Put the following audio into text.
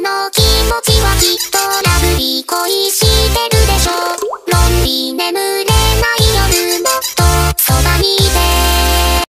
その気持ちはきっとラブリー恋してるでしょ。ロンリー眠